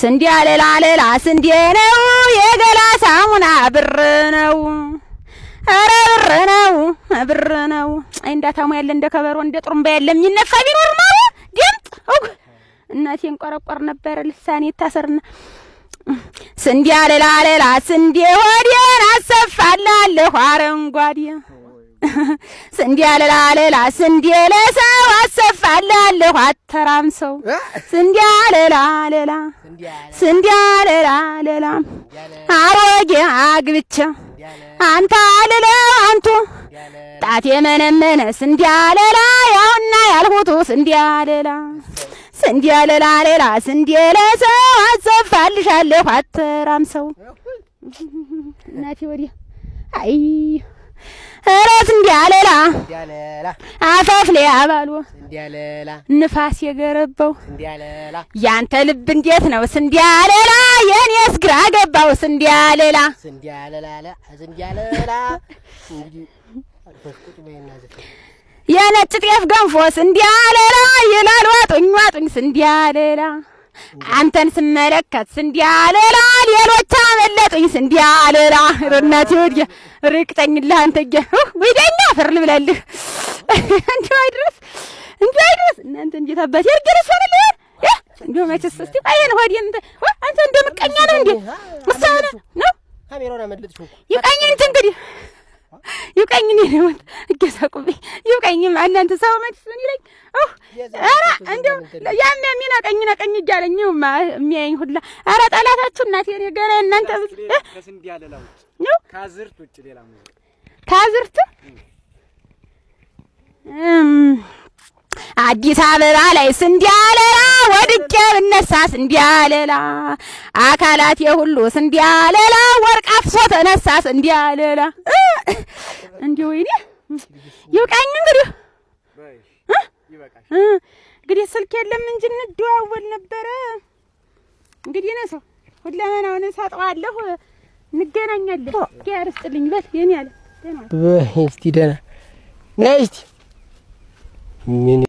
ስንዴ አለላ አለላ ስንዴ ነው። የገላ ሳሙና ብር ነው። ኧረ ብር ነው። ብር ነው። አይ እንዳታሙ ያለ እንደ ከበሮ እንደ ጥሩምባ ያለ የሚነፋ ቢኖር ነው። ድምፅ እው እናቴን ቆረቆር ነበረ ልሳኔ ታሰርና ስንዴ አለላ አለላ ስንዴ ወዲያን አሰፋላለሁ አረንጓዴ። ስንዴ አለላ አለላ ስንዴ ለሰው አሰፋላለሁ አተራምሰው ስንዴ አለላ አለላ ስንዴ አለላ አለላ አሮጌ አግብቼ አንተ አለላ አንቱ ጣት የመነመነ ስንዴ አለላ ያውና ያልሁቱ ስንዴ አለላ ስንዴ አለላ አለላ ስንዴ ለሰው አሰፋልሻለሁ አተራምሰው እናቴ ወዲያ አይ አለላ እንዲያለላ አፋፍ ላይ አባሉ ንፋስ እንዲያለላ ያንተ ልብ እንዴት ነው? ስንዴ አለላ የኔስ ግራ ገባው? ዘፈን የነጭ ጤፍ ገንፎ ስንዴ አለላ ይላል። ዋጡኝ ዋጡኝ። ስንዴ አለላ አንተን ስመለከት ስንዴ አለላ ሌሎች አመለጡኝ ስንዴ አለላ እናቴ ወዲያ ርቅጠኝልህ አንተ ጌ ወይደኛ ፍር ልብላለህ እንዲሁ አይድረስ እንዲሁ አይድረስ እናንተ እንዴት አባቴ እርግልስ ሆንልህ እንዲሁ መችስ እስቲ ቆየን ሆዴ እንተ አንተ እንደ ምቀኛ ነው እንዴ? እሳነ ነው። ካሜራውን አመለጥሽው ይውቃኝ እንትን እንግዲህ ይውቃኝ እኔ ነው እገሳቁብኝ ይውቃኝም እናንተ ሰው መችስ ምን ይለኝ? ኧረ! እንደው ያም የሚነቀኝ ነቀኝ እያለኝ ይኸውማ የሚያየኝ ሁላ። ኧረ ጠላታችሁ እናቴ እኔ ገና እናንተ ብዙ እ? ከስንዴ አለላ ውጭ። ነው? ከአዝርት ውጭ ሌላ ሙዚቃ አዲስ አበባ ላይ ስንዴ አለላ ወድቄ ብነሳ ስንዴ አለላ አካላቴ ሁሉ ስንዴ አለላ ወርቅ አፍሶ ተነሳ እ፣ እንዲሁ ወይኔ ይውቃኝ እንግዲህ። እንግዲህ ስልክ የለም እንጂ እንደዋወል ነበረ። እንግዲህ ነው ሰው ሁለመናውን እሰጠዋለሁ፣ እንገናኛለን። ጊያር ስጥልኝ በል የኔ ያለ እስቲ ደህና ነይ እስቲ። ምን